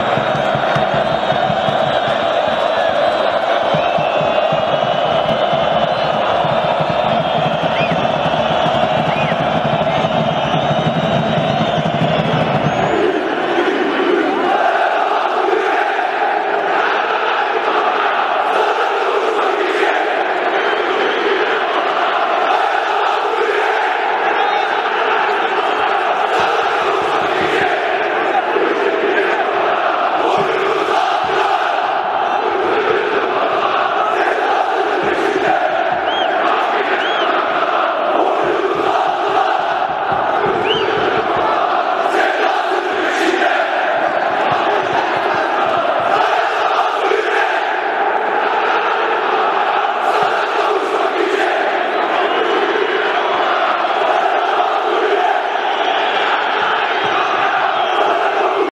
you